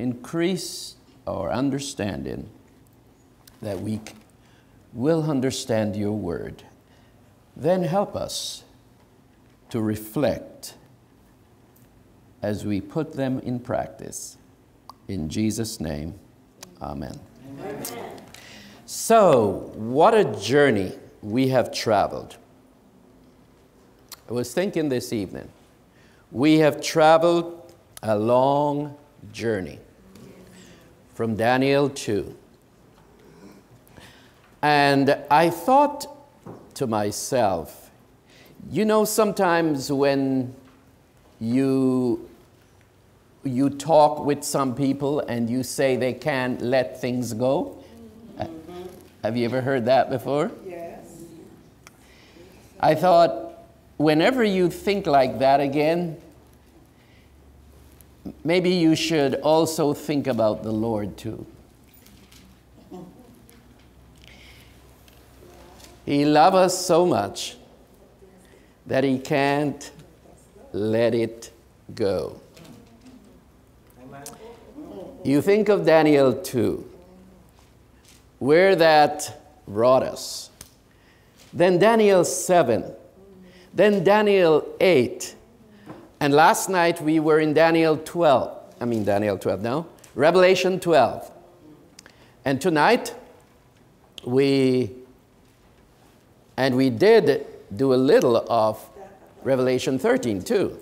increase our understanding that we will understand your word. Then help us to reflect as we put them in practice. In Jesus' name, amen. amen. So, what a journey we have traveled. I was thinking this evening, we have traveled a long journey from Daniel 2. And I thought to myself, you know, sometimes when you, you talk with some people and you say they can't let things go, mm-hmm. have you ever heard that before? Yes. I thought, whenever you think like that again, maybe you should also think about the Lord too. He loves us so much that he can't let it go. You think of Daniel 2, where that brought us. Then Daniel 7, then Daniel 8, and last night we were in Daniel 12. I mean, Daniel 12 now. Revelation 12. And tonight we, and we did do a little of Revelation 13 too.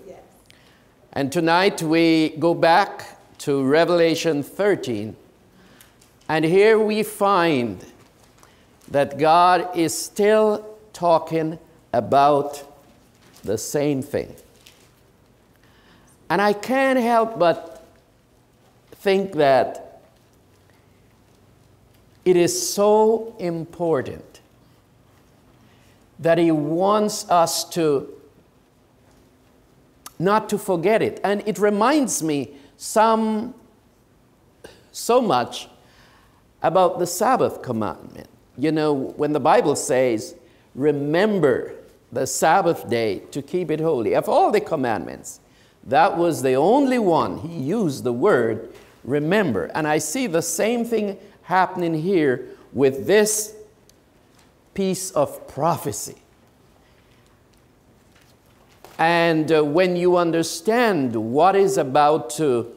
And tonight we go back to Revelation 13. And here we find that God is still talking about the same thing. And I can't help but think that it is so important that He wants us to not to forget it. And it reminds me some so much about the Sabbath commandment. You know, when the Bible says, remember the Sabbath day to keep it holy, of all the commandments, that was the only one he used the word remember. And I see the same thing happening here with this piece of prophecy. And uh, when you understand what is about to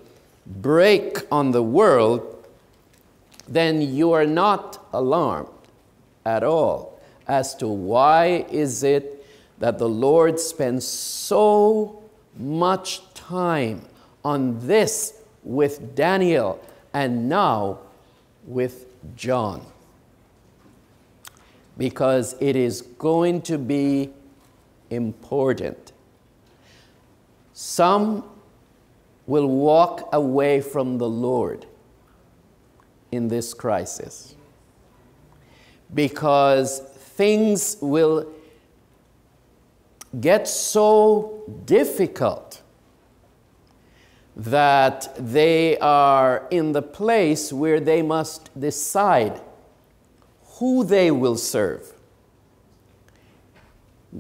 break on the world, then you are not alarmed at all as to why is it that the Lord spends so much time on this with Daniel and now with John. Because it is going to be important. Some will walk away from the Lord in this crisis because things will get so difficult that they are in the place where they must decide who they will serve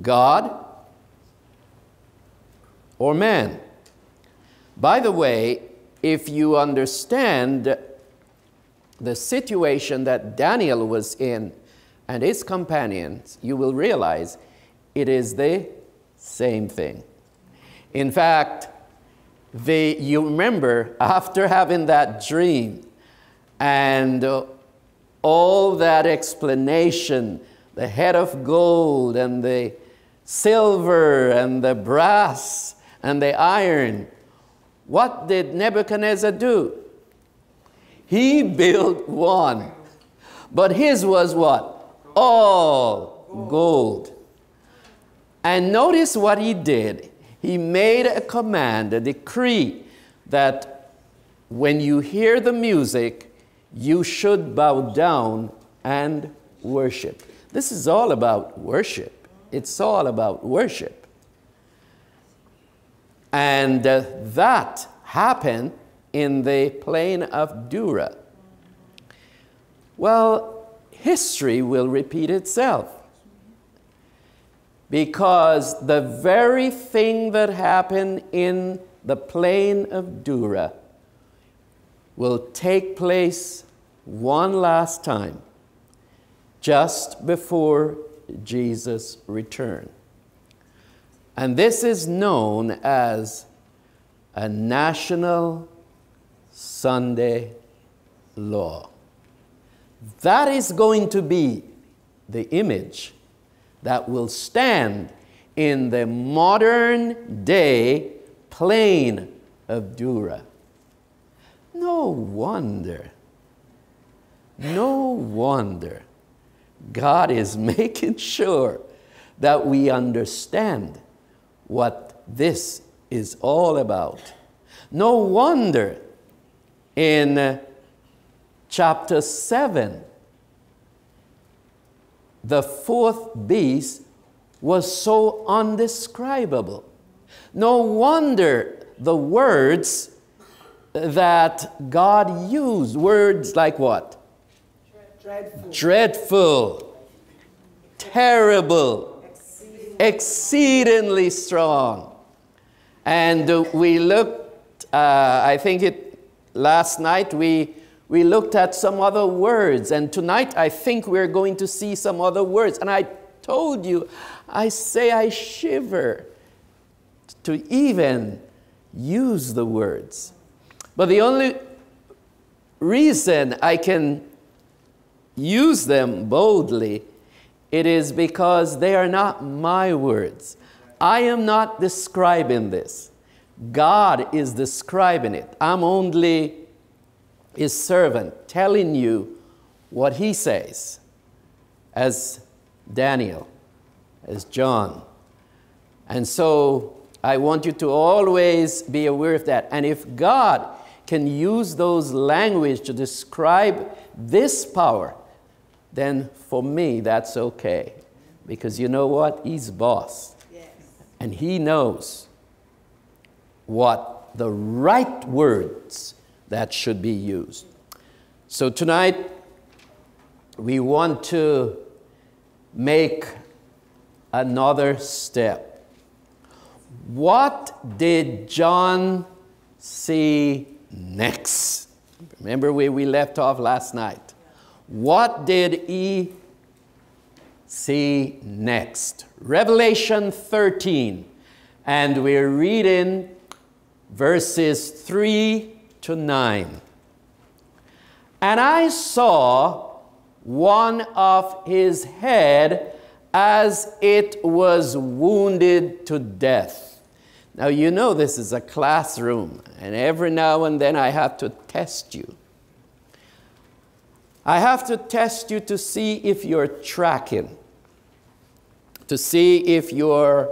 God or man. By the way, if you understand the situation that Daniel was in and his companions, you will realize it is the same thing. In fact, they, you remember after having that dream and uh, all that explanation, the head of gold and the silver and the brass and the iron, what did Nebuchadnezzar do? He built one, but his was what? All gold. And notice what he did. He made a command, a decree, that when you hear the music, you should bow down and worship. This is all about worship. It's all about worship. And uh, that happened in the plain of Dura. Well, history will repeat itself because the very thing that happened in the plain of Dura will take place one last time just before Jesus' return. And this is known as a national Sunday law. That is going to be the image that will stand in the modern day plain of Dura. No wonder, no wonder God is making sure that we understand what this is all about. No wonder in uh, chapter 7, the fourth beast was so undescribable. No wonder the words that God used, words like what? Dreadful. Dreadful, terrible, exceedingly strong. And we looked, uh, I think it last night, we, we looked at some other words. And tonight, I think we're going to see some other words. And I told you, I say I shiver to even use the words. But the only reason I can use them boldly, it is because they are not my words. I am not describing this. God is describing it. I'm only his servant telling you what he says as Daniel, as John. And so I want you to always be aware of that. And if God can use those language to describe this power, then for me that's okay. Because you know what? He's boss. Yes. And he knows what the right words that should be used. So tonight, we want to make another step. What did John see next? Remember where we left off last night. What did he see next? Revelation 13. And we're reading verses 3 to 9. And I saw one of his head as it was wounded to death. Now, you know this is a classroom, and every now and then I have to test you. I have to test you to see if you're tracking, to see if you're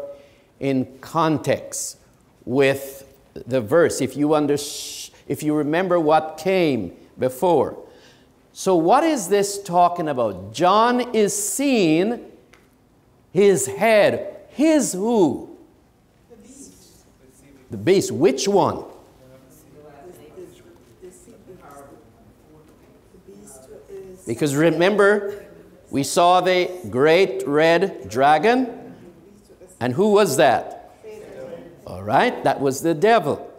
in context with the verse, if you, under, if you remember what came before. So, what is this talking about? John is seeing his head. His who? The beast. The beast. Which one? Because remember, we saw the great red dragon. And who was that? All right, that was the devil.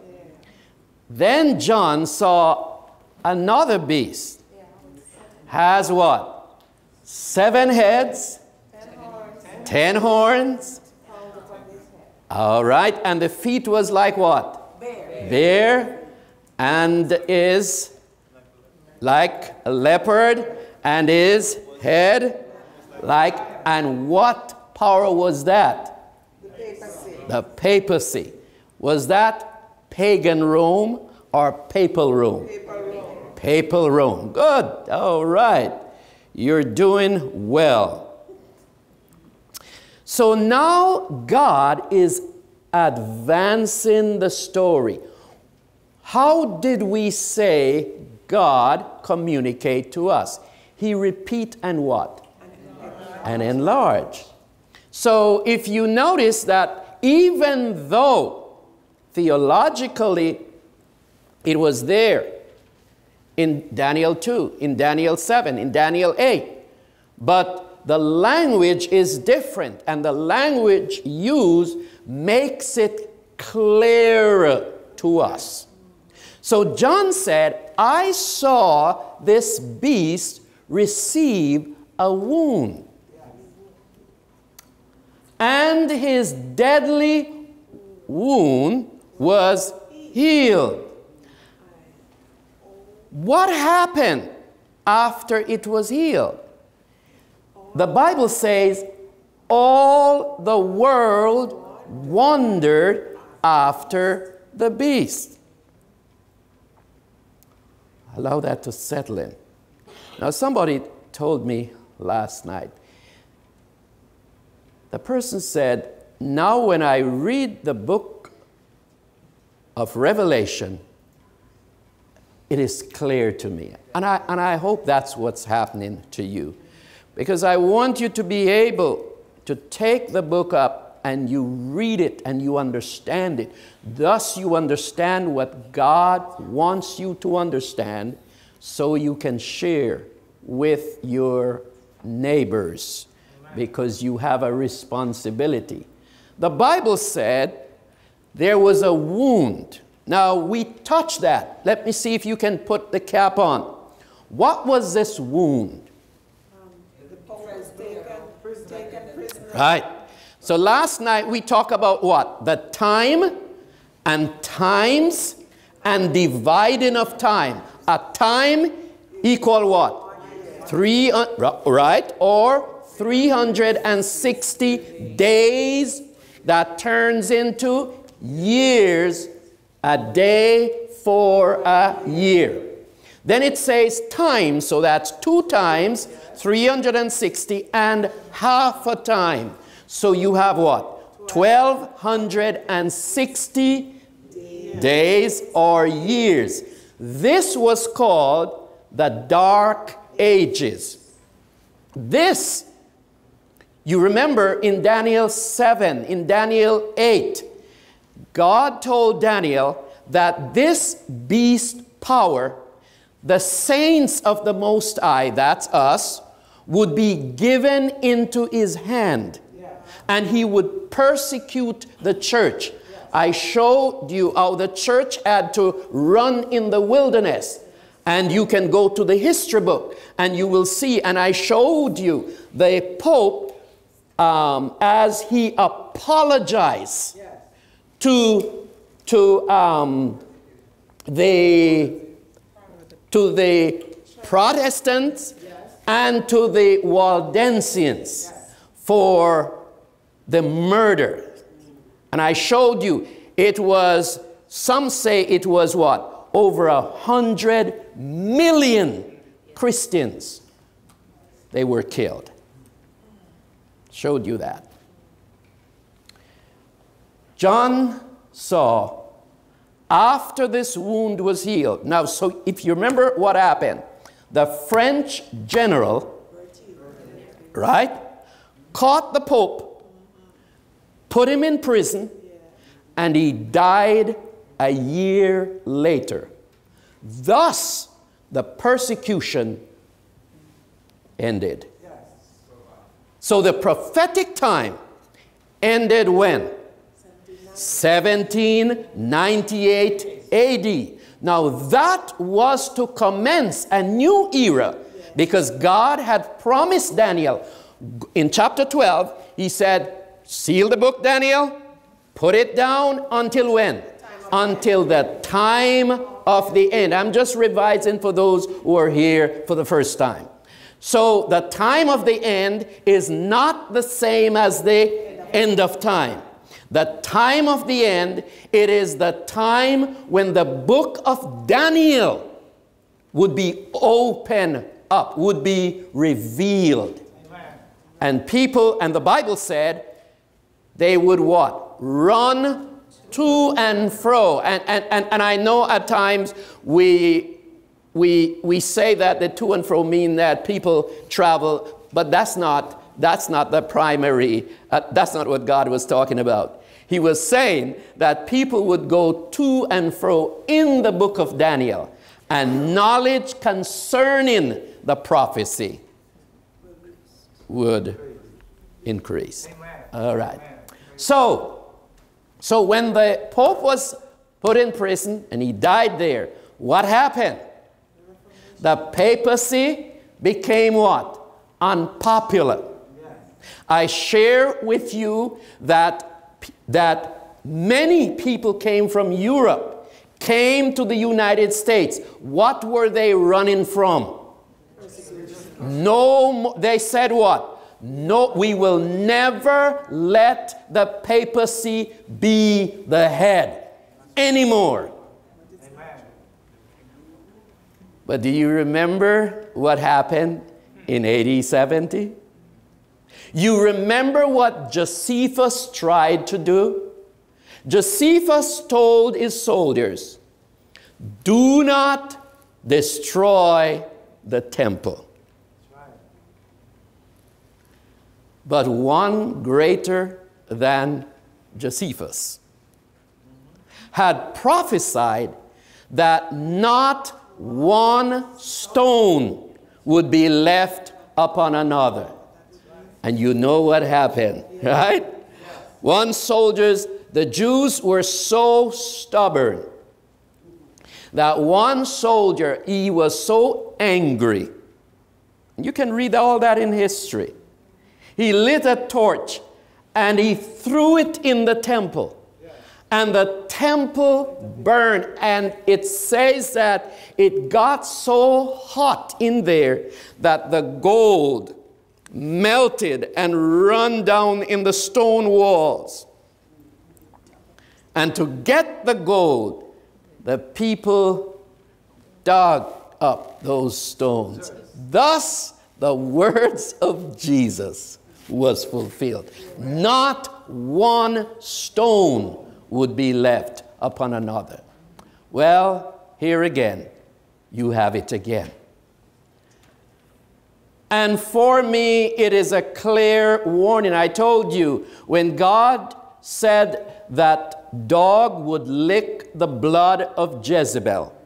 Then John saw another beast. Has what? Seven heads, ten horns. All right, and the feet was like what? Bear. Bear, and is like a leopard, and his head like, and what power was that? The papacy. the papacy. Was that pagan Rome or papal Rome? Papal Rome. Papal Rome. Good. All right. You're doing well. So now God is advancing the story. How did we say God communicate to us? He repeat and what? And enlarge. So if you notice that even though theologically it was there in Daniel 2, in Daniel 7, in Daniel 8, but the language is different and the language used makes it clearer to us. So John said, I saw this beast receive a wound. And his deadly wound was healed. What happened after it was healed? The Bible says, all the world wondered after the beast. Allow that to settle in. Now, somebody told me last night, the person said, Now, when I read the book of Revelation, it is clear to me. And I, and I hope that's what's happening to you. Because I want you to be able to take the book up and you read it and you understand it. Thus, you understand what God wants you to understand so you can share with your neighbors because you have a responsibility. The Bible said there was a wound. Now, we touch that. Let me see if you can put the cap on. What was this wound? Right. So last night we talked about what? The time and times and dividing of time. A time equal what? Three, right? Or 360 days that turns into years, a day for a year. Then it says time, so that's two times 360 and half a time. So you have what? 1260 days or years. This was called the Dark Ages. This, you remember in Daniel 7, in Daniel 8, God told Daniel that this beast power, the saints of the Most High, that's us, would be given into his hand and he would persecute the church. I showed you how the church had to run in the wilderness. And you can go to the history book and you will see. And I showed you the Pope um, as he apologized to, to, um, the, to the Protestants and to the Waldensians for the murder. And I showed you it was, some say it was what? Over a hundred million Christians. They were killed. Showed you that. John saw after this wound was healed. Now, so if you remember what happened, the French general, right, caught the Pope put him in prison, and he died a year later. Thus, the persecution ended. So the prophetic time ended when? 1798 AD. Now that was to commence a new era because God had promised Daniel in chapter 12, he said, Seal the book, Daniel. Put it down until when? Until the time of the end. I'm just revising for those who are here for the first time. So the time of the end is not the same as the end of time. The time of the end, it is the time when the book of Daniel would be open up, would be revealed. Amen. And people, and the Bible said, they would what? Run to and fro. And, and, and, and I know at times we, we, we say that the to and fro mean that people travel, but that's not, that's not the primary, uh, that's not what God was talking about. He was saying that people would go to and fro in the book of Daniel, and knowledge concerning the prophecy would increase. All right. So, so when the Pope was put in prison, and he died there. What happened? The papacy became what? Unpopular. I share with you that, that many people came from Europe, came to the United States. What were they running from? No, they said what? No, we will never let the papacy be the head anymore. But do you remember what happened in AD 70? You remember what Josephus tried to do? Josephus told his soldiers, Do not destroy the temple. But one greater than Josephus had prophesied that not one stone would be left upon another. And you know what happened, right? One soldiers, the Jews were so stubborn that one soldier, he was so angry. You can read all that in history. He lit a torch and he threw it in the temple. And the temple burned, and it says that it got so hot in there that the gold melted and run down in the stone walls. And to get the gold, the people dug up those stones. Thus, the words of Jesus was fulfilled. Not one stone would be left upon another. Well, here again, you have it again. And for me, it is a clear warning. I told you when God said that dog would lick the blood of Jezebel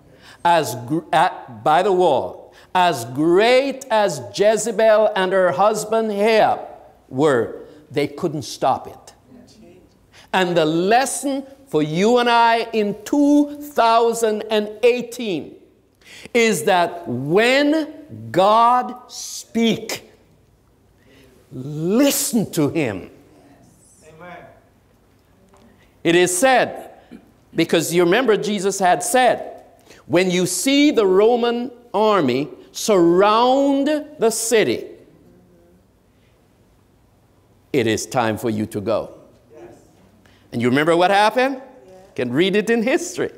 as at, by the wall, as great as Jezebel and her husband Ahab were, they couldn't stop it. And the lesson for you and I in 2018 is that when God speak, listen to him. Amen. It is said, because you remember Jesus had said, when you see the Roman army surround the city, it is time for you to go. Yes. And you remember what happened? Yeah. Can read it in history.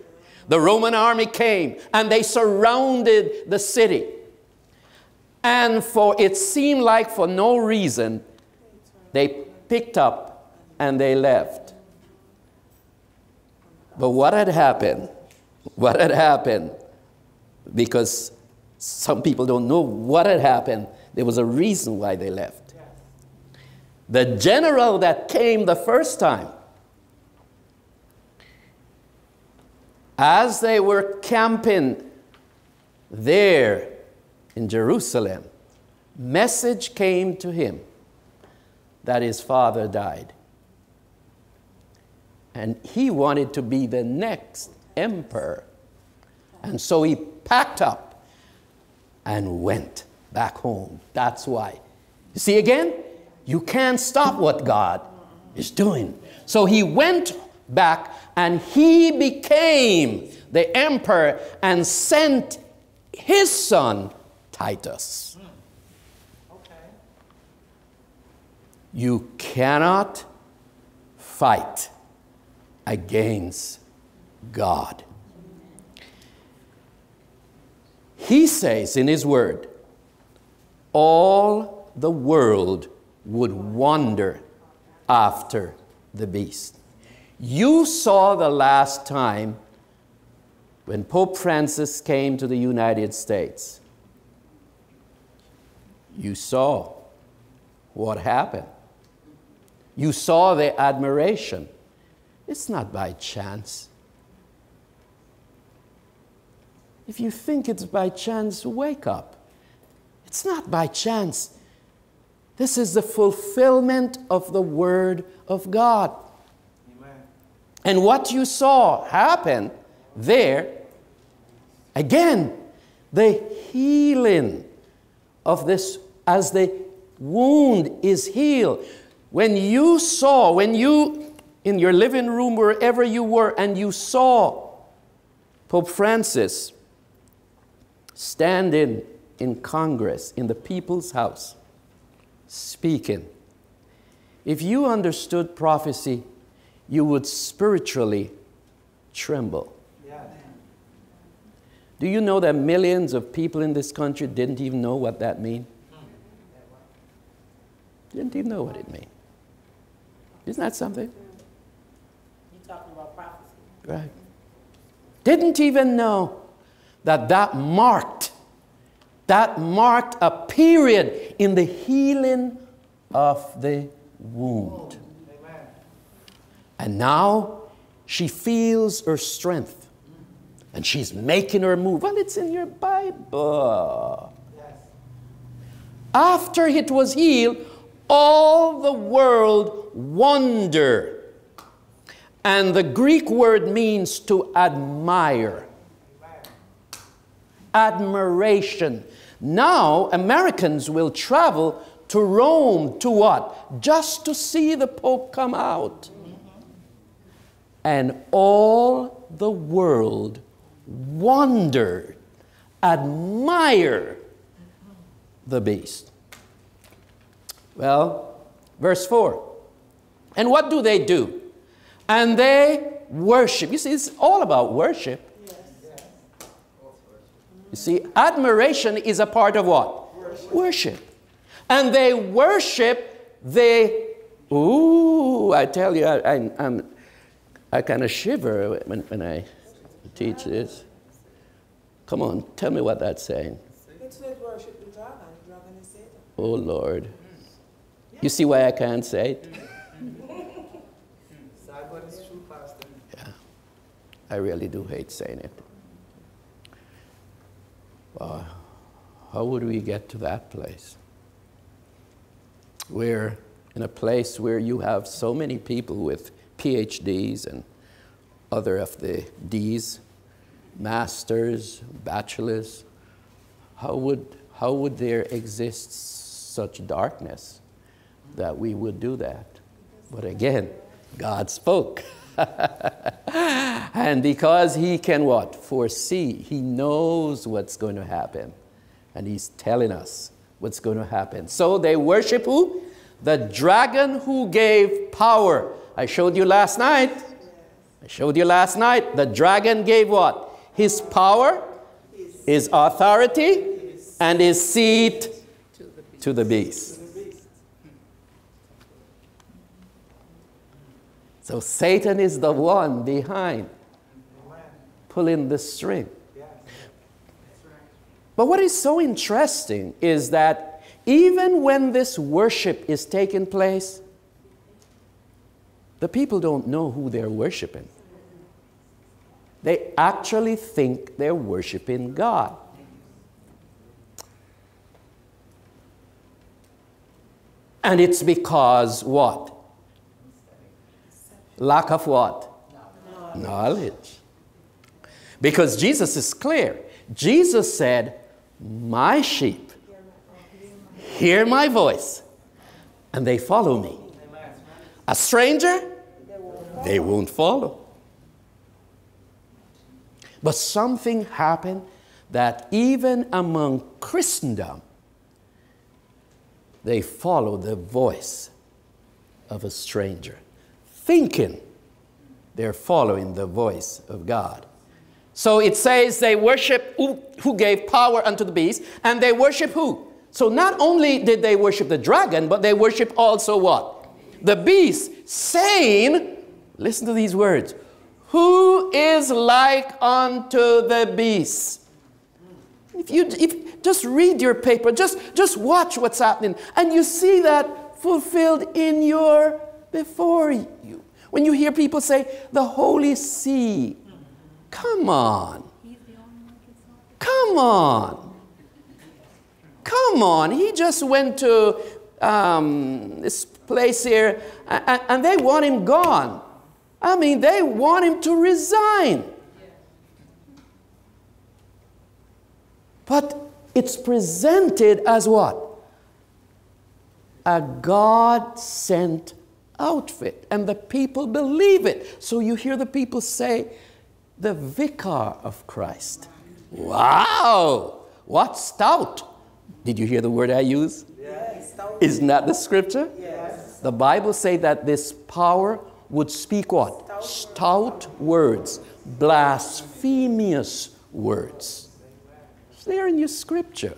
The Roman army came and they surrounded the city. And for it seemed like for no reason, they picked up and they left. But what had happened? What had happened? Because some people don't know what had happened. There was a reason why they left. The general that came the first time as they were camping there in Jerusalem, message came to him that his father died. And he wanted to be the next emperor. And so he packed up and went back home. That's why. You see again? You can't stop what God is doing. So he went back and he became the emperor and sent his son Titus. Hmm. Okay. You cannot fight against God. He says in his word, all the world would wander after the beast. You saw the last time when Pope Francis came to the United States. You saw what happened. You saw the admiration. It's not by chance. If you think it's by chance, wake up. It's not by chance. This is the fulfillment of the Word of God. Amen. And what you saw happen there, again, the healing of this as the wound is healed. When you saw, when you, in your living room, wherever you were, and you saw Pope Francis standing in Congress, in the people's house, speaking, if you understood prophecy, you would spiritually tremble. Do you know that millions of people in this country didn't even know what that meant? Didn't even know what it meant. Isn't that something? You're talking about prophecy? Right. Didn't even know that that marked that marked a period in the healing of the wound. And now she feels her strength and she's making her move. Well, it's in your Bible. After it was healed, all the world wonder. And the Greek word means to admire. Admiration. Now, Americans will travel to Rome to what? Just to see the Pope come out. And all the world wondered, admire the beast. Well, verse 4. And what do they do? And they worship. You see, it's all about worship. Yes. You see, admiration is a part of what? Worship. worship. And they worship, they, ooh, I tell you, I, I, I'm, I kind of shiver when, when I teach this. Come on, tell me what that's saying. It's not worship the dragon, the dragon is Satan. Oh, Lord. You see why I can't say it? Yeah. I really do hate saying it. Uh, how would we get to that place? We're in a place where you have so many people with PhDs and other of the Ds, masters, bachelors. How would, how would there exist such darkness that we would do that? But again, God spoke. and because he can what? Foresee. He knows what's going to happen. And he's telling us what's going to happen. So they worship who? The dragon who gave power. I showed you last night. I showed you last night. The dragon gave what? His power, his authority, and his seat to the beast. So Satan is the one behind pulling the string. But what is so interesting is that even when this worship is taking place, the people don't know who they're worshiping. They actually think they're worshiping God. And it's because what? Lack of what? Knowledge. Knowledge. Because Jesus is clear. Jesus said, My sheep hear my voice and they follow me. A stranger, they won't follow. But something happened that even among Christendom, they follow the voice of a stranger thinking they're following the voice of God. So it says they worship who, who gave power unto the beast, and they worship who? So not only did they worship the dragon, but they worship also what? The beast, saying, listen to these words, who is like unto the beast? If you if, just read your paper, just, just watch what's happening, and you see that fulfilled in your before you. When you hear people say, the Holy See, come on. Come on. Come on. He just went to um, this place here, and, and they want him gone. I mean, they want him to resign. But it's presented as what? A God sent outfit. And the people believe it. So you hear the people say, the vicar of Christ. Wow! What stout? Did you hear the word I use? Yes. Isn't that the scripture? Yes. The Bible say that this power would speak what? Stout words, blasphemous words. It's there in your scripture.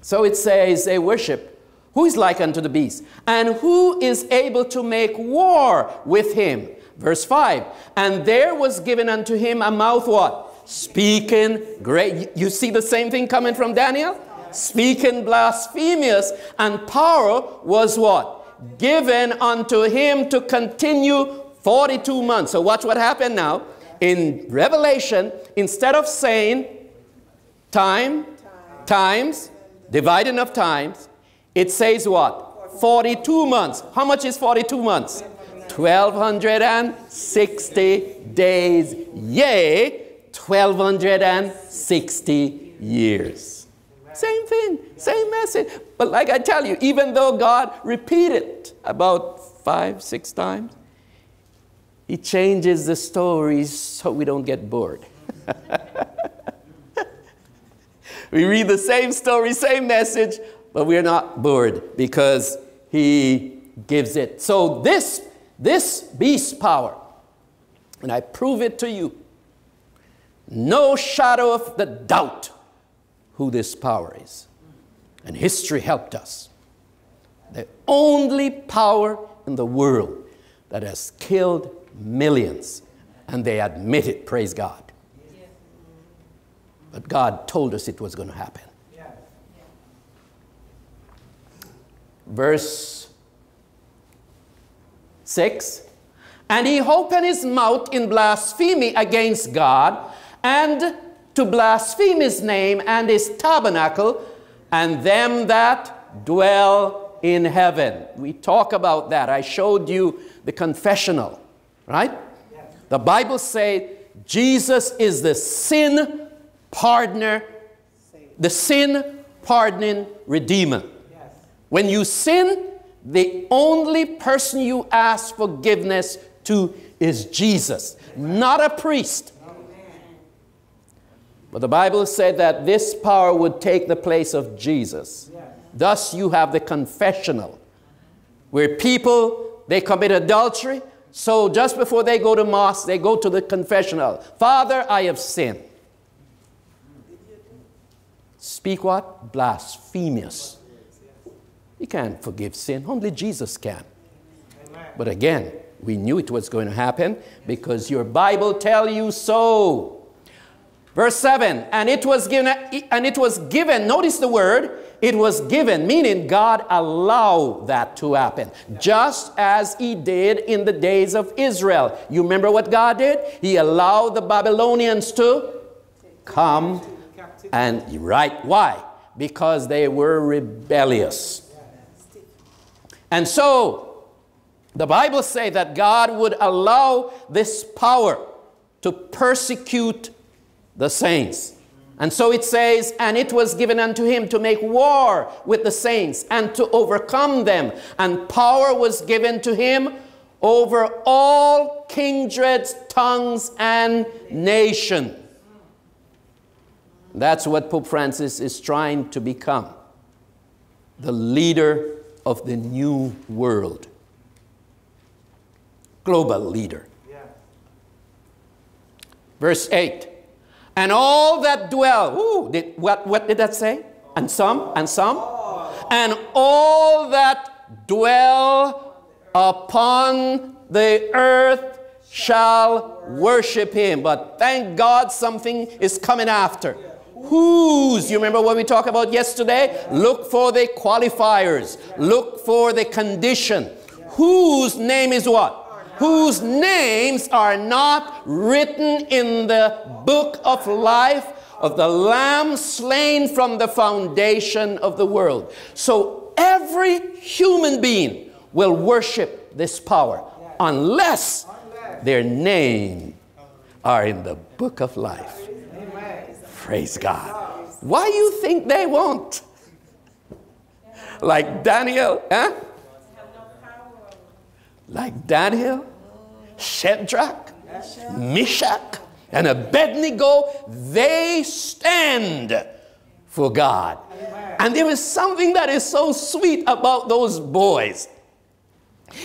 So it says they worship who is like unto the beast, and who is able to make war with him. Verse 5 And there was given unto him a mouth what? Speaking great. You see the same thing coming from Daniel? Speaking blasphemous, and power was what? Given unto him to continue 42 months. So watch what happened now. In Revelation, instead of saying time, times, dividing of times, it says what? 42 months. How much is 42 months? 1260 days. Yay! 1260 years. Same thing, same message. But like I tell you, even though God repeated about five, six times, He changes the stories so we don't get bored. we read the same story, same message, but we're not bored because He gives it. So this, this beast power, and I prove it to you, no shadow of the doubt who this power is. And history helped us. The only power in the world that has killed millions, and they admit it, praise God. But God told us it was going to happen. Verse 6 And he opened his mouth in blasphemy against God and to blaspheme his name and his tabernacle and them that dwell in heaven. We talk about that. I showed you the confessional, right? The Bible says Jesus is the sin pardoner, the sin pardoning redeemer. When you sin, the only person you ask forgiveness to is Jesus, not a priest. But the Bible said that this power would take the place of Jesus. Thus, you have the confessional, where people they commit adultery. So just before they go to mass, they go to the confessional. Father, I have sinned. Speak what? Blasphemous. You can't forgive sin. Only Jesus can. But again, we knew it was going to happen because your Bible tell you so. Verse 7, and it was given, and it was given, notice the word, it was given, meaning God allowed that to happen, just as he did in the days of Israel. You remember what God did? He allowed the Babylonians to come and, right, why? Because they were rebellious. And so, the Bible say that God would allow this power to persecute the saints. And so it says, and it was given unto him to make war with the saints and to overcome them. And power was given to him over all kindreds, tongues, and nation. That's what Pope Francis is trying to become the leader of the new world, global leader. Yeah. Verse 8 and all that dwell. Ooh, did, what, what did that say? And some, and some. And all that dwell upon the earth shall worship him. But thank God something is coming after. Whose? You remember what we talked about yesterday? Look for the qualifiers. Look for the condition. Whose name is what? whose names are not written in the book of life of the Lamb slain from the foundation of the world. So every human being will worship this power. unless their name are in the book of life. Praise God. Why you think they won't? Like Daniel, huh? Like Daniel, Shadrach, Meshach, and Abednego, they stand for God. And there is something that is so sweet about those boys.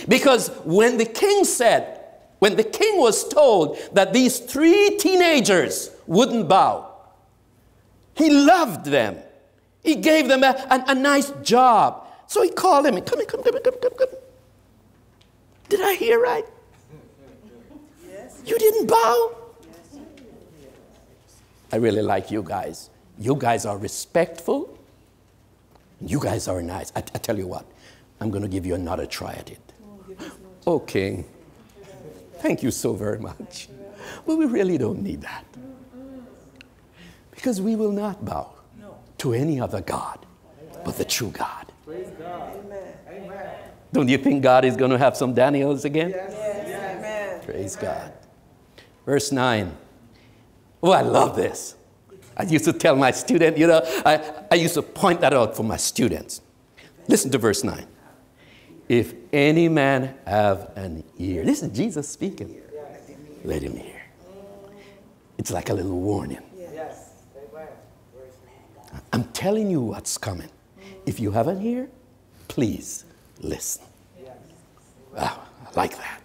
Because when the king said, when the king was told that these three teenagers wouldn't bow, he loved them. He gave them a, a, a nice job. So he called them, come come, come, come, come, come. Did I hear right? Yes. You didn't bow? Yes. I really like you guys. You guys are respectful. You guys are nice. I, I tell you what, I'm going to give you another try at it. King, thank you so very much. But we really don't need that. Because we will not bow to any other God but the true God. God. Amen. Don't you think God is going to have some Daniels again? Yes. Praise God. Verse 9. Oh, I love this. I used to tell my student, you know, I, I used to point that out for my students. Listen to verse 9. If any man have an ear, this is Jesus speaking, let him hear. It's like a little warning. I'm telling you what's coming. If you haven't heard, please listen. Wow, I like that.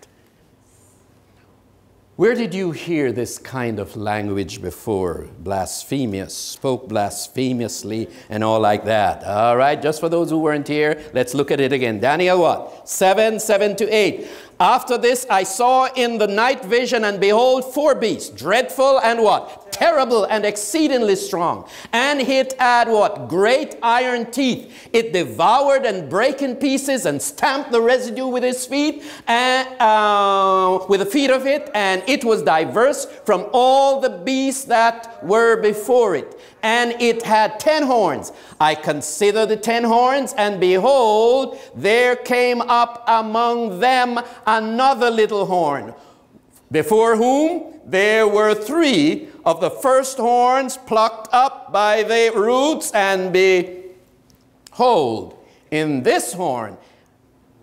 Where did you hear this kind of language before? Blasphemous, spoke blasphemously, and all like that. All right, just for those who weren't here, let's look at it again. Daniel what? 7, 7 to 8. After this, I saw in the night vision, and behold, four beasts, dreadful and what? Terrible and exceedingly strong. And it had what? Great iron teeth. It devoured and brake in pieces and stamped the residue with its feet, and, uh, with the feet of it, and it was diverse from all the beasts that were before it and it had ten horns. I considered the ten horns, and behold, there came up among them another little horn, before whom there were three of the first horns plucked up by the roots, and behold, in this horn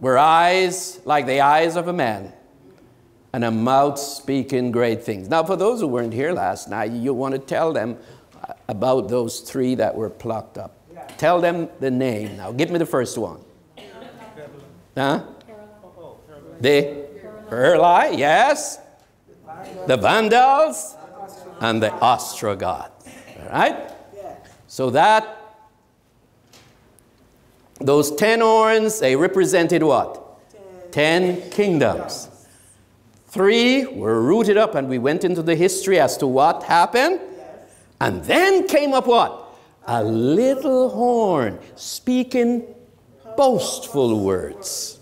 were eyes like the eyes of a man, and a mouth speaking great things. Now, for those who weren't here last night, you want to tell them about those three that were plucked up. Yeah. Tell them the name now. Give me the first one. Huh? The Heruli, yes. The Vandals and the Ostrogoths. All right? So that those ten horns, they represented what? Ten kingdoms. Three were rooted up, and we went into the history as to what happened. And then came up what? A little horn speaking boastful words.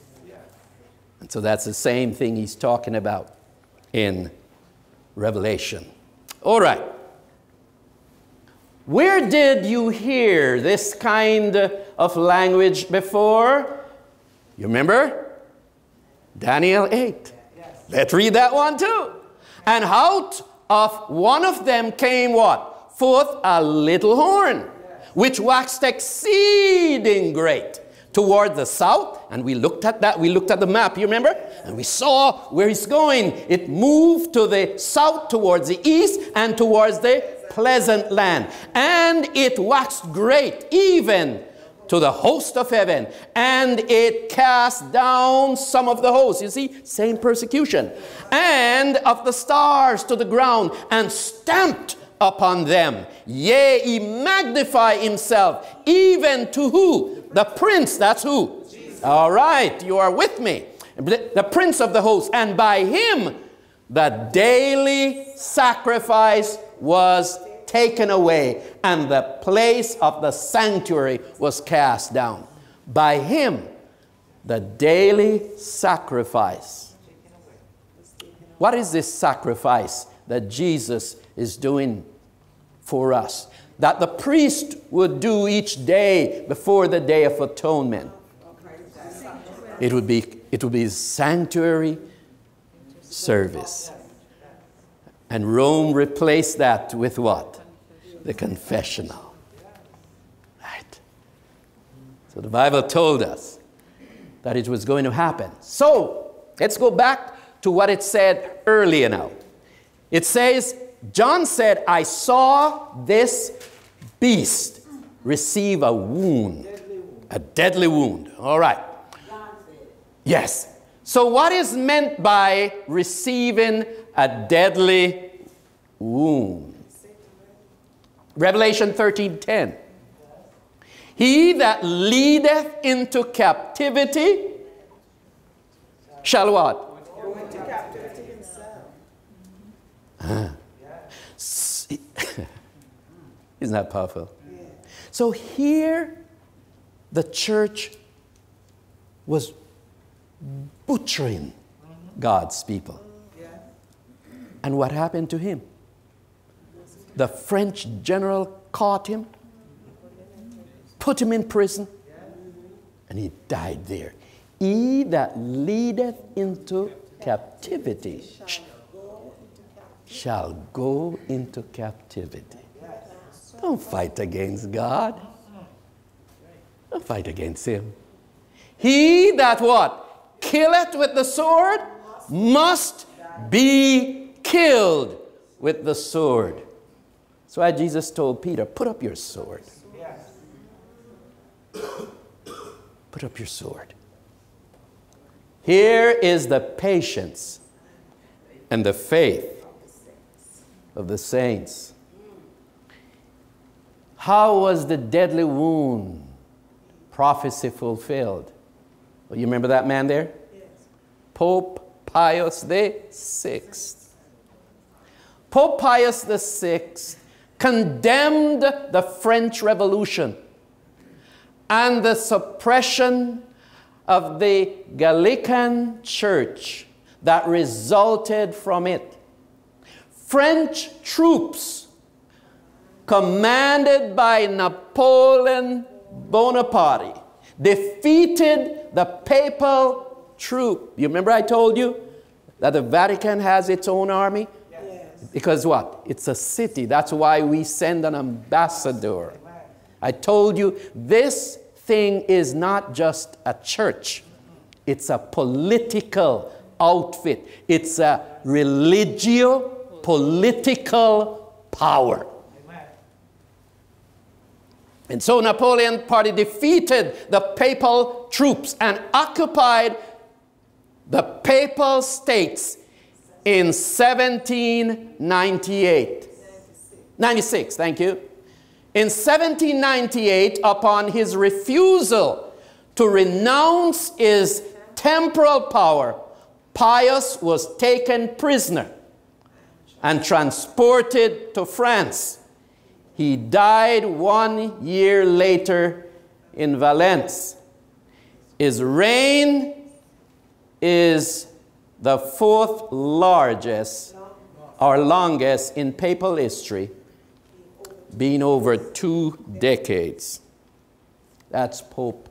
And so that's the same thing he's talking about in Revelation. All right. Where did you hear this kind of language before? You remember? Daniel 8. Let's read that one too. And out of one of them came what? Forth a little horn, which waxed exceeding great toward the south. And we looked at that. We looked at the map, you remember? And we saw where he's going. It moved to the south towards the east and towards the pleasant land. And it waxed great, even to the host of heaven, and it cast down some of the hosts. You see, same persecution. And of the stars to the ground, and stamped upon them. Yea, he magnify himself, even to who? The prince, that's who? Jesus. All right, you are with me. The prince of the host, and by him the daily sacrifice was taken away, and the place of the sanctuary was cast down. By him the daily sacrifice. What is this sacrifice that Jesus is doing for us. That the priest would do each day before the day of atonement. It would be, it would be sanctuary service. And Rome replaced that with what? The confessional. Right? So the Bible told us that it was going to happen. So let's go back to what it said earlier now. It says, John said, I saw this beast receive a wound, a deadly wound. All right. Yes. So, what is meant by receiving a deadly wound? Revelation 13:10. He that leadeth into captivity shall what? Go into captivity himself. Ah. Isn't that powerful? So here, the church was butchering God's people. Yeah. And what happened to him? The French general caught him, put him in prison, and he died there. He that leadeth into captivity shall go into captivity. Don't fight against God. Don't fight against him. He that what? Killeth with the sword must be killed with the sword. That's why Jesus told Peter, put up your sword. Put up your sword. Here is the patience and the faith of the saints. How was the deadly wound prophecy fulfilled? Well, you remember that man there? Yes. Pope Pius the Sixth. Pope Pius the Sixth condemned the French Revolution and the suppression of the Gallican church that resulted from it. French troops, commanded by Napoleon Bonaparte, defeated the papal troop. You remember I told you that the Vatican has its own army? Yes. Because what? It's a city. That's why we send an ambassador. I told you this thing is not just a church, it's a political outfit, it's a religio political power. And so Napoleon Bonaparte defeated the papal troops and occupied the papal states in 1798. 96, thank you. In 1798, upon his refusal to renounce his temporal power, Pius was taken prisoner and transported to France. He died one year later in Valence. His reign is the fourth largest or longest in papal history, being over two decades. That's Pope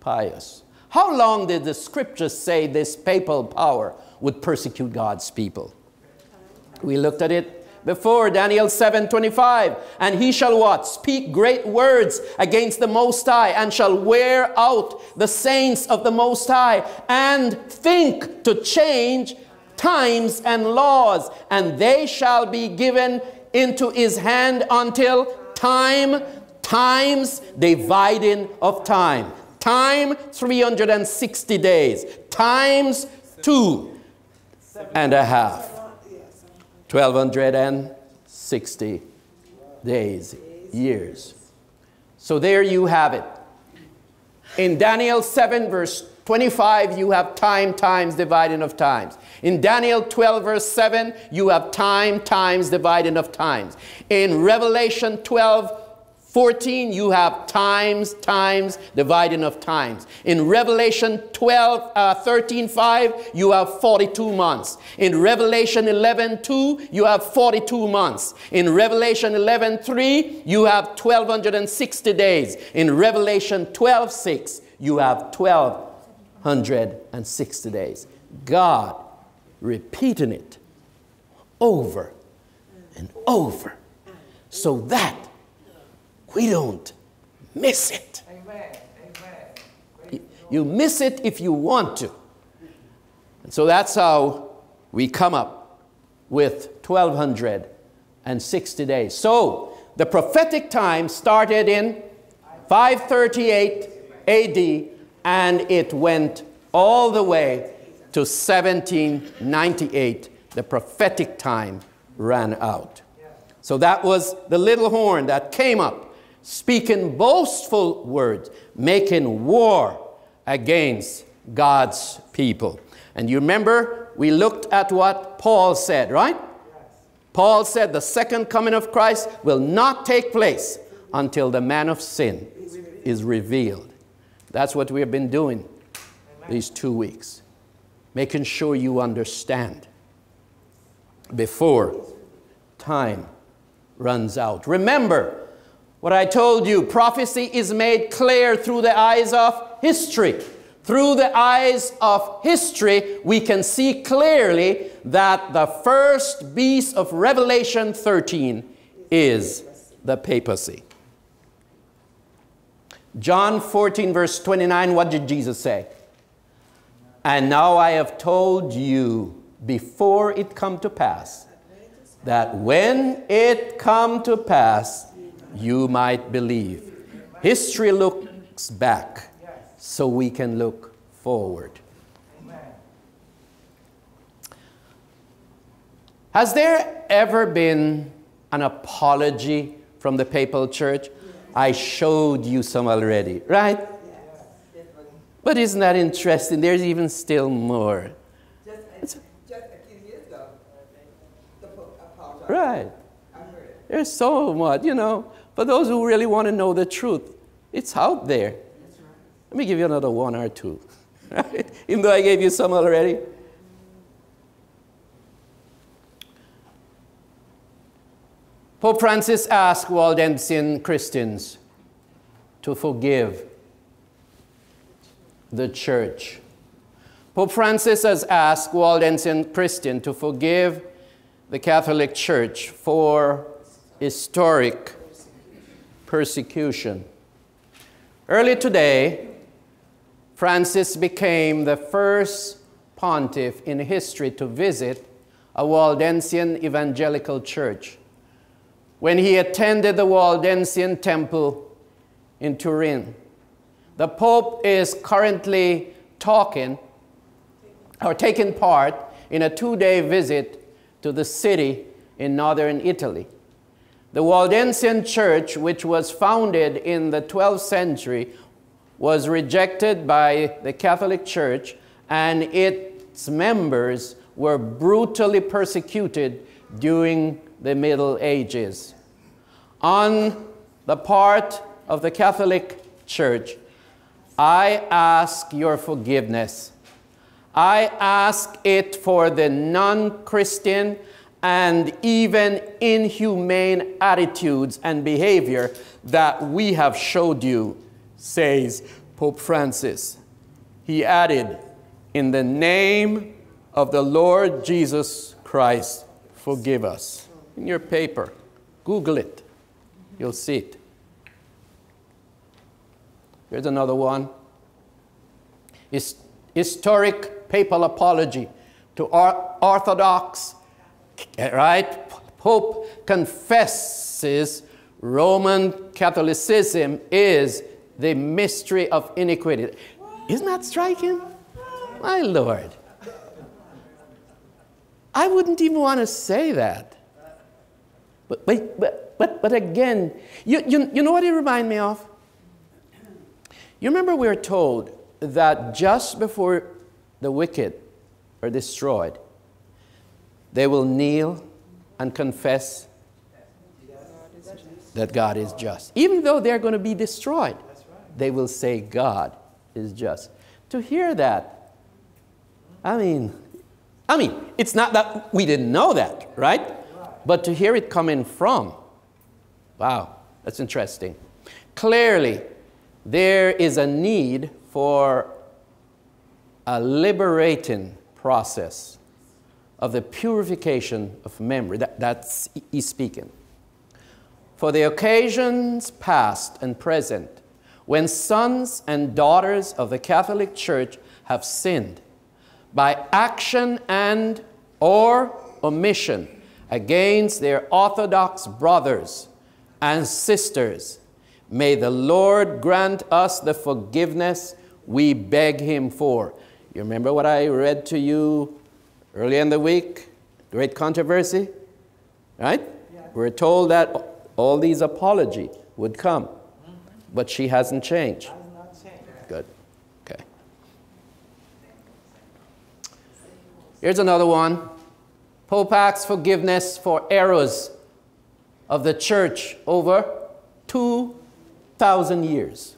Pius. How long did the scriptures say this papal power would persecute God's people? We looked at it before Daniel 7:25 and he shall what? Speak great words against the most high and shall wear out the saints of the most high and think to change times and laws. And they shall be given into his hand until time times dividing of time. Time 360 days. Times two and a half 1260 days, years. So there you have it. In Daniel 7, verse 25, you have time times dividing of times. In Daniel 12, verse 7, you have time times dividing of times. In Revelation 12, 14, you have times, times, dividing of times. In Revelation 12, uh, 13, 5, you have 42 months. In Revelation 11, 2, you have 42 months. In Revelation 11, 3, you have 1260 days. In Revelation 12, 6, you have 1260 days. God repeating it over and over so that we don't miss it. You miss it if you want to. And so that's how we come up with 1260 days. So the prophetic time started in 538 AD and it went all the way to 1798. The prophetic time ran out. So that was the little horn that came up, speaking boastful words, making war against God's people. And you remember, we looked at what Paul said, right? Paul said the second coming of Christ will not take place until the man of sin is revealed. That's what we have been doing these two weeks, making sure you understand before time runs out. Remember what I told you prophecy is made clear through the eyes of history. Through the eyes of history, we can see clearly that the first beast of Revelation 13 is the papacy. John 14, verse 29, what did Jesus say? And now I have told you before it come to pass, that when it come to pass, you might believe. History looks back so we can look forward. Has there ever been an apology from the papal church? I showed you some already, right? But isn't that interesting? There's even still more. Just, just a few years ago, the Pope apologized. Right. I heard it. There's so much, you know. For those who really want to know the truth, it's out there. Let me give you another one or two. Even though I gave you some already. Pope Francis asked Waldensian Christians to forgive the church. Pope Francis has asked Waldensian Christians to forgive the Catholic Church for historic persecution. Early today, Francis became the first pontiff in history to visit a Waldensian evangelical church when he attended the Waldensian temple in Turin. The Pope is currently talking or taking part in a two day visit to the city in northern Italy. The Waldensian Church, which was founded in the 12th century, was rejected by the Catholic Church, and its members were brutally persecuted during the Middle Ages. On the part of the Catholic Church, I ask your forgiveness. I ask it for the non Christian and even inhumane attitudes and behavior that we have showed you, says Pope Francis. He added, In the name of the Lord Jesus Christ, forgive us. In your paper, Google it, you'll see it. Here's another one. His, historic papal apology to Orthodox, Eh, right? Pope confesses Roman Catholicism is the mystery of iniquity. Isn't that striking? My Lord. I wouldn't even want to say that. But, but, but, but, but again, you, you, you know what it reminds me of? You remember we are told that just before the wicked are destroyed, they will kneel and confess that God is just. Even though they're going to be destroyed, they will say God is just. To hear that, I mean, I mean, it's not that we didn't know that, right? But to hear it coming from, wow, that's interesting. Clearly, there is a need for a liberating process of the purification of memory. That, that's he's speaking. For the occasions past and present, when sons and daughters of the Catholic Church have sinned by action and or omission against their Orthodox brothers and sisters, may the Lord grant us the forgiveness we beg him for. You remember what I read to you earlier in the week? Great controversy, right? We're told that all these apology would come, but she hasn't changed. Good. Okay. Here's another one. Pope asks forgiveness for errors of the church over 2,000 years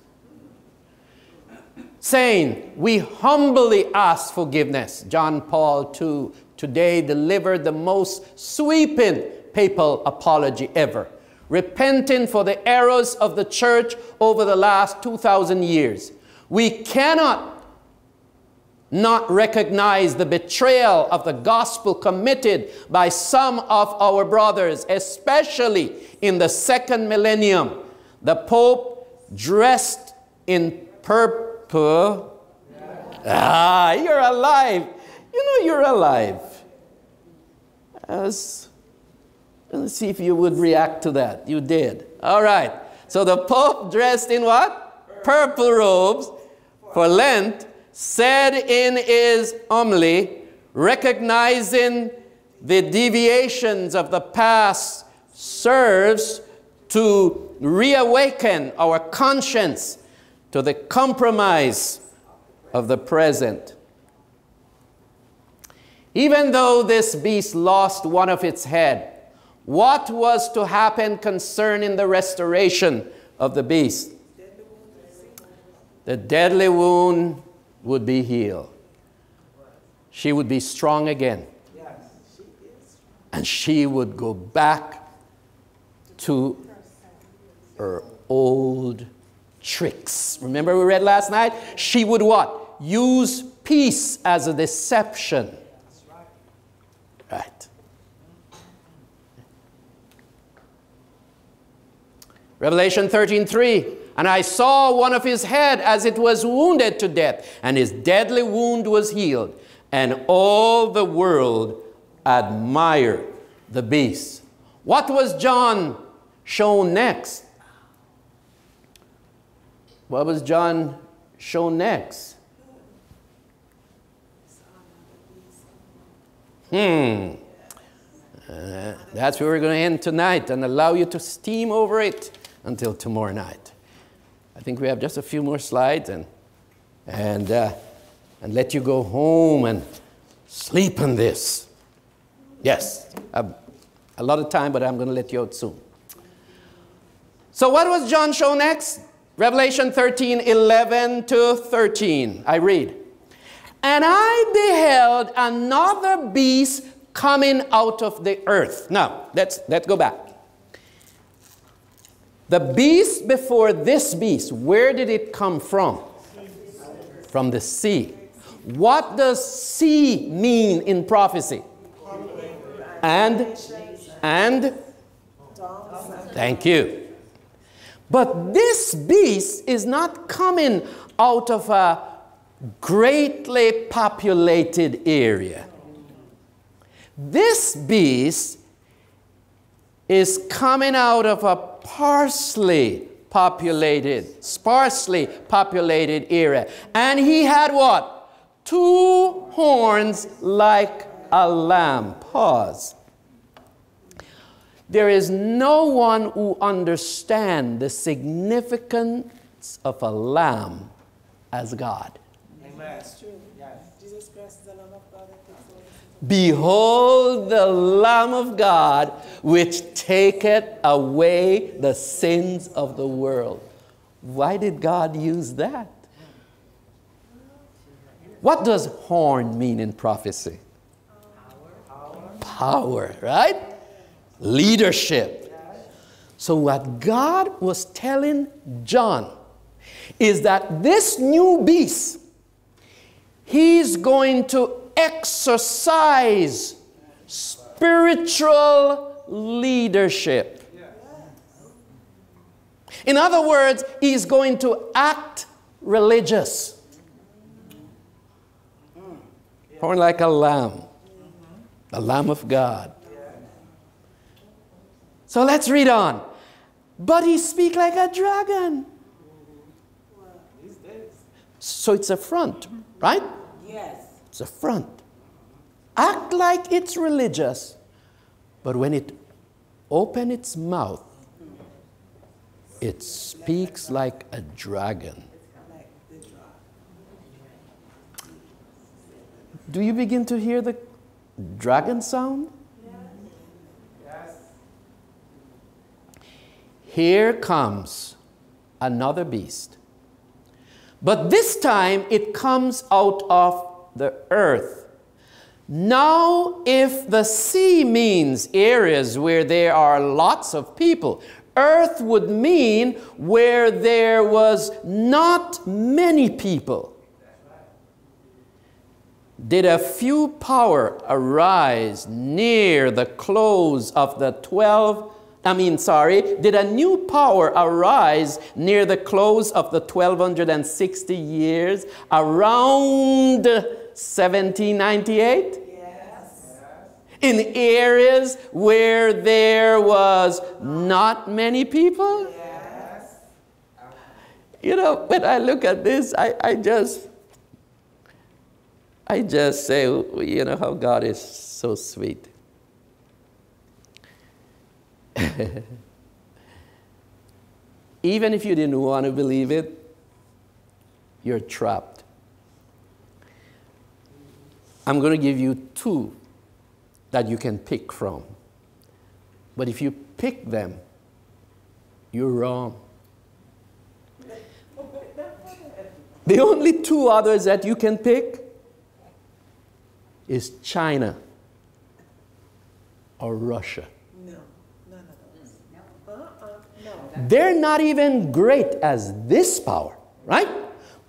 saying, We humbly ask forgiveness. John Paul II today delivered the most sweeping papal apology ever, repenting for the errors of the church over the last 2,000 years. We cannot not recognize the betrayal of the gospel committed by some of our brothers, especially in the second millennium. The Pope dressed in purple Ah, you're alive. You know you're alive. As, let's see if you would react to that. You did. All right. So the Pope dressed in what? Purple robes for Lent said in his homily, recognizing the deviations of the past serves to reawaken our conscience to the compromise of the present. Even though this beast lost one of its head, what was to happen concerning the restoration of the beast? The deadly wound would be healed. She would be strong again. And she would go back to her old tricks. Remember we read last night? She would what? Use peace as a deception. That's right. Right. Revelation 13:3 And I saw one of his head as it was wounded to death, and his deadly wound was healed, and all the world admired the beast. What was John shown next? What was John shown next? Hmm. Uh, that's where we're going to end tonight and allow you to steam over it until tomorrow night. I think we have just a few more slides and, and, uh, and let you go home and sleep on this. Yes, a, a lot of time, but I'm going to let you out soon. So, what was John shown next? Revelation 13, 11 to 13. I read. And I beheld another beast coming out of the earth. Now, let's, let's go back. The beast before this beast, where did it come from? From the sea. What does sea mean in prophecy? And, and, thank you. But this beast is not coming out of a greatly populated area. This beast is coming out of a sparsely populated, sparsely populated area. And he had what? Two horns like a lamb. Pause. There is no one who understands the significance of a lamb as God. Amen. That's true. Yes. Jesus Christ is the Lamb of God Behold the Lamb of God, which taketh away the sins of the world. Why did God use that? What does horn mean in prophecy? Power, Power right? Leadership. So, what God was telling John is that this new beast, he's going to exercise spiritual leadership. In other words, he's going to act religious. Or like a lamb, the Lamb of God. So let's read on. But he speak like a dragon. So it's a front, right? Yes. It's a front. Act like it's religious, but when it open its mouth, it speaks like a dragon. Like the drop. Do you begin to hear the dragon sound? Here comes another beast. But this time it comes out of the earth. Now, if the sea means areas where there are lots of people, earth would mean where there was not many people. Did a few power arise near the close of the 12 I mean, sorry, did a new power arise near the close of the 1260 years around 1798? Yes. In areas where there was not many people? Yes. You know, when I look at this, I, I just, I just say, you know, how God is so sweet. Even if you didn't want to believe it, you're trapped. I'm going to give you two that you can pick from. But if you pick them, you're wrong. The only two others that you can pick is China or Russia. No. None of those. Uh-uh. No. They're not even great as this power, right?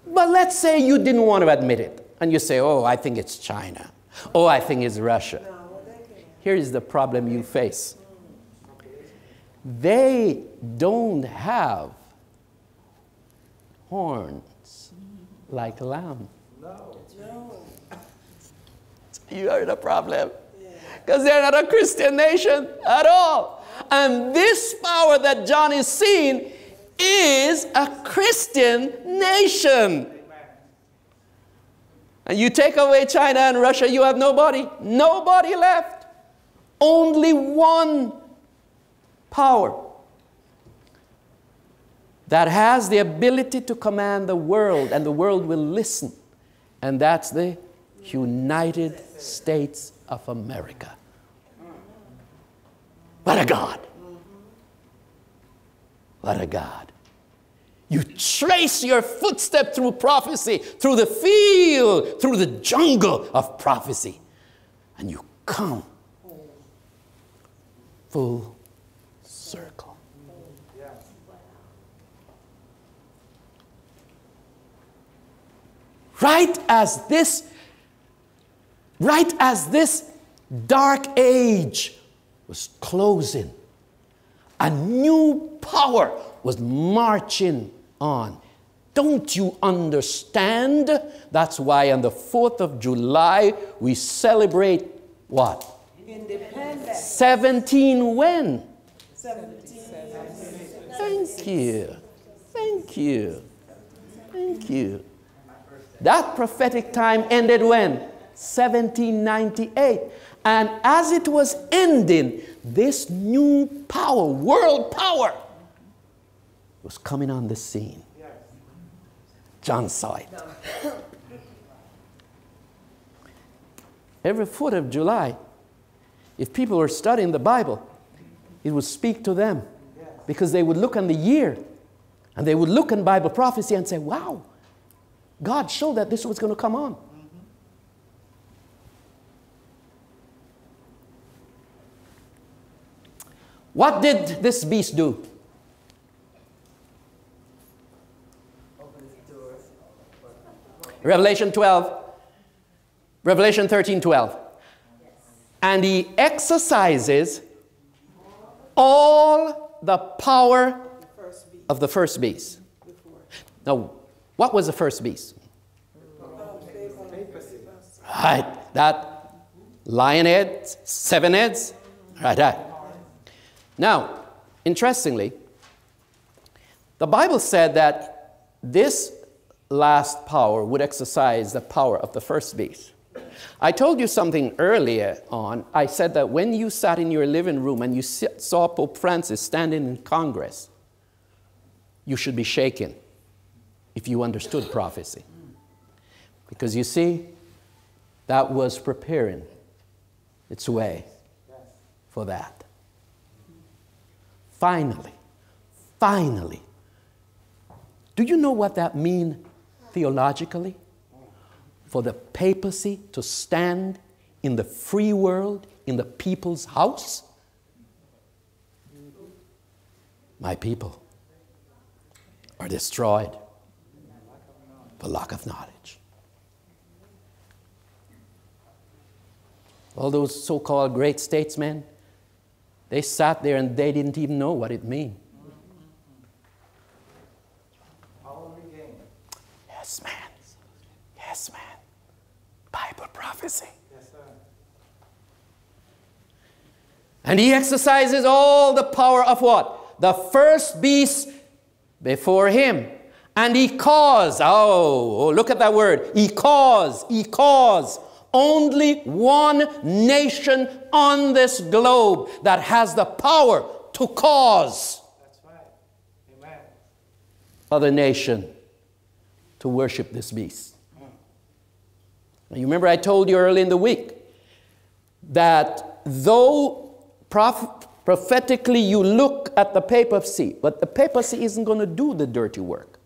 But let's say you didn't want to admit it and you say, oh, I think it's China. Oh, I think it's Russia. No, they can't. Here is the problem you face they don't have horns like lamb. No. You are the problem. Because they're not a Christian nation at all. And this power that John is seeing is a Christian nation. And you take away China and Russia, you have nobody. Nobody left. Only one power that has the ability to command the world, and the world will listen. And that's the United States of America. What a God! What a God. You trace your footstep through prophecy, through the field, through the jungle of prophecy, and you come full circle. Right as this, right as this dark age was closing, a new power was marching on. Don't you understand? That's why on the 4th of July we celebrate what? Independent. 17 when? Seventeen. Thank you. Thank you. Thank you. That prophetic time ended when? 1798. And as it was ending, this new power, world power, was coming on the scene. John saw it. Every 4th of July, if people were studying the Bible, it would speak to them because they would look on the year and they would look in Bible prophecy and say, wow, God showed that this was going to come on. What did this beast do? Revelation 12, Revelation 13 12. and he exercises all the power of the first beast. Now, what was the first beast? Right, that lion head, seven heads, right, right. Now, interestingly, the Bible said that this last power would exercise the power of the first beast. I told you something earlier on. I said that when you sat in your living room and you saw Pope Francis standing in Congress, you should be shaken if you understood prophecy. Because you see, that was preparing its way for that. Finally, finally. Do you know what that means theologically? For the papacy to stand in the free world, in the people's house? My people are destroyed for lack of knowledge. All those so called great statesmen, they sat there and they didn't even know what it meant. Yes, man. Yes, man. Bible prophecy. Yes, sir. And he exercises all the power of what? The first beast before him. And he caused, oh, oh, look at that word. He caused, he caused only one nation on this globe that has the power to cause That's right. Amen. other nation to worship this beast. Now, you remember I told you early in the week that though proph- prophetically you look at the papacy, but the papacy isn't going to do the dirty work.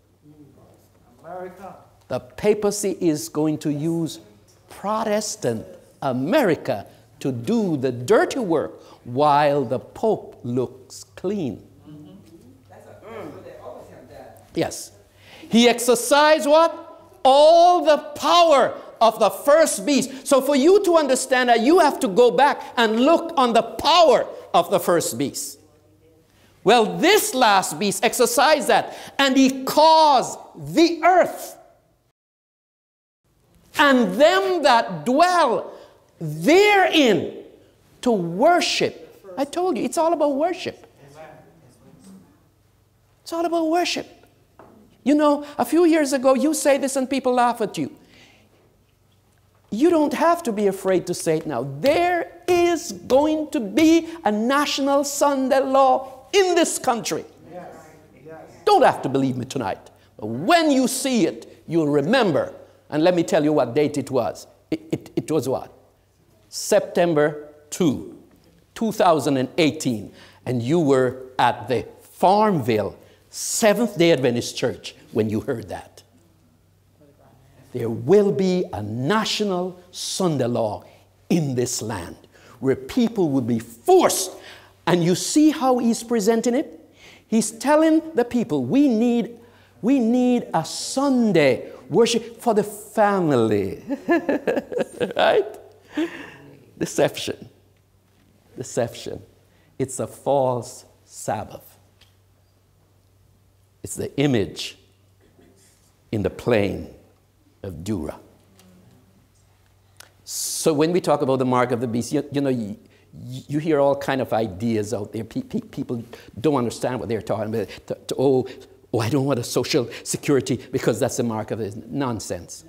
America. The papacy is going to use Protestant America to do the dirty work while the Pope looks clean. Yes. He exercised what? All the power of the first beast. So for you to understand that, you have to go back and look on the power of the first beast. Well, this last beast exercised that, and he caused the earth and them that dwell therein to worship. I told you, it's all about worship. It's all about worship. You know, a few years ago, you say this and people laugh at you. You don't have to be afraid to say it now. There is going to be a national Sunday law in this country. Yes. Yes. Don't have to believe me tonight. But when you see it, you'll remember. And let me tell you what date it was. It, it, it was what? September 2, 2018. And you were at the Farmville Seventh day Adventist Church when you heard that. There will be a national Sunday law in this land where people will be forced. And you see how he's presenting it? He's telling the people we need, we need a Sunday worship for the family. right? Deception. Deception. It's a false Sabbath. It's the image in the plain of Dura. So when we talk about the mark of the beast, you, you know, you, you hear all kind of ideas out there. Pe- pe- people don't understand what they're talking about. Oh, oh, I don't want a social security because that's the mark of it. Nonsense.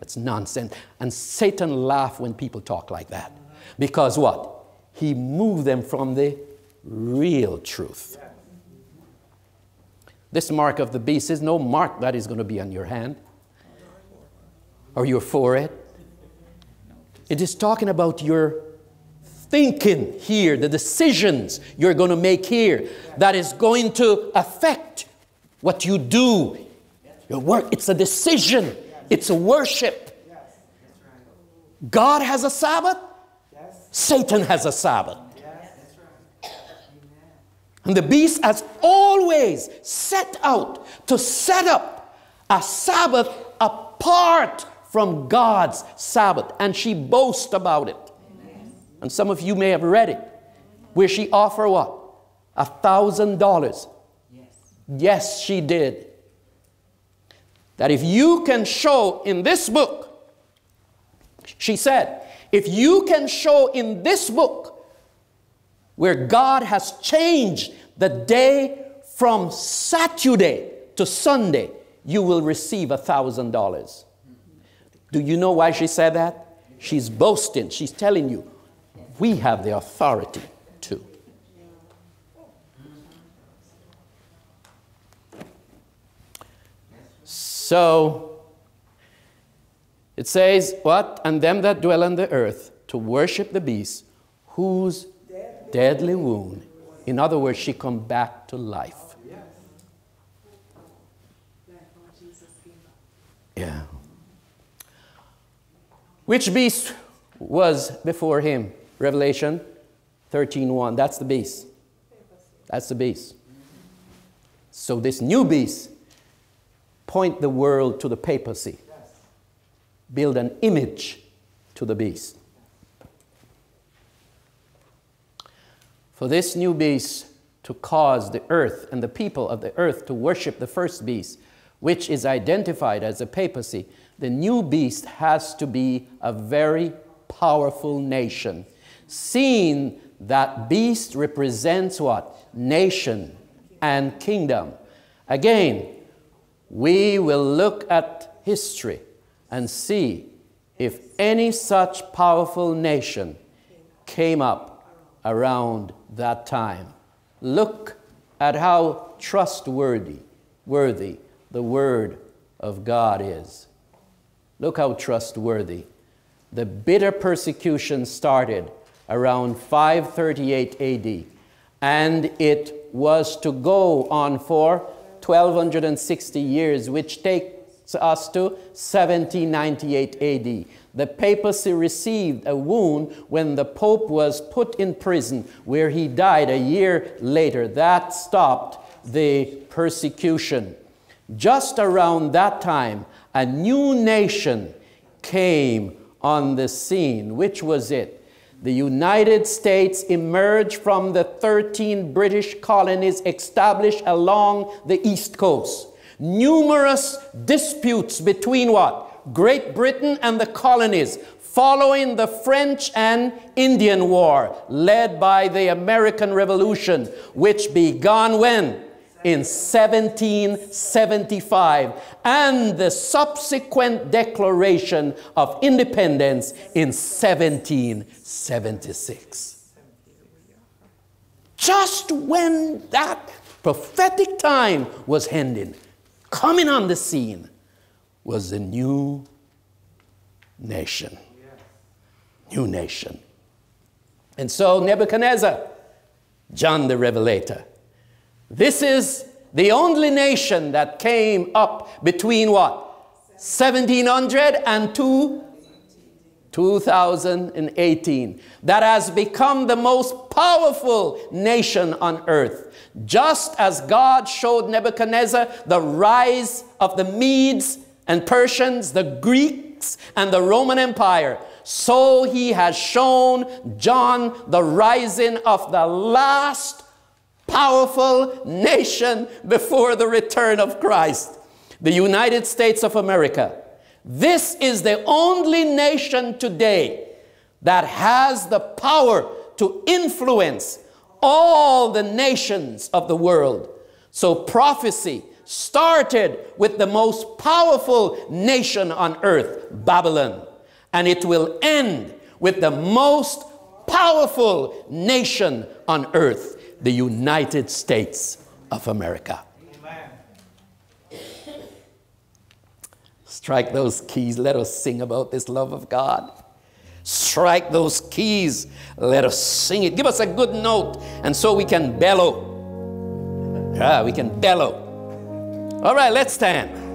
That's nonsense. And Satan laughs when people talk like that. Because what? He moved them from the real truth. This mark of the beast is no mark that is going to be on your hand or your forehead. It is talking about your thinking here, the decisions you're going to make here that is going to affect what you do, your work. It's a decision, it's a worship. God has a Sabbath, Satan has a Sabbath. And the beast has always set out to set up a Sabbath apart from God's Sabbath. And she boasts about it. And some of you may have read it, where she offered what? A thousand dollars. Yes, she did. That if you can show in this book, she said, if you can show in this book where God has changed the day from Saturday to Sunday, you will receive a thousand dollars. Do you know why she said that? She's boasting. She's telling you, we have the authority to. So it says, What? And them that dwell on the earth to worship the beast, whose deadly wound. In other words, she come back to life. Yeah. Which beast was before him? Revelation 13:1. That's the beast. That's the beast. So this new beast point the world to the papacy. Build an image to the beast. For this new beast to cause the earth and the people of the earth to worship the first beast, which is identified as the papacy, the new beast has to be a very powerful nation. Seeing that beast represents what? Nation and kingdom. Again, we will look at history and see if any such powerful nation came up around that time. Look at how trustworthy worthy the word of God is. Look how trustworthy. The bitter persecution started around 538 AD, and it was to go on for 1260 years, which takes us to 1798 AD. The papacy received a wound when the Pope was put in prison, where he died a year later. That stopped the persecution. Just around that time, a new nation came on the scene. Which was it? The United States emerged from the 13 British colonies established along the East Coast. Numerous disputes between what? Great Britain and the colonies following the French and Indian War led by the American Revolution, which began when? In 1775 and the subsequent declaration of independence in 1776. Just when that prophetic time was ending, coming on the scene was the new nation. New nation. And so Nebuchadnezzar, John the Revelator, this is the only nation that came up between what? 1700 and two, 2018 that has become the most powerful nation on earth. Just as God showed Nebuchadnezzar the rise of the Medes and Persians, the Greeks, and the Roman Empire, so he has shown John the rising of the last powerful nation before the return of Christ, the United States of America. This is the only nation today that has the power to influence all the nations of the world. So prophecy started with the most powerful nation on earth, Babylon, and it will end with the most powerful nation on earth, the United States of America. Strike those keys. Let us sing about this love of God. Strike those keys. Let us sing it. Give us a good note, and so we can bellow. Yeah, we can bellow. All right, let's stand.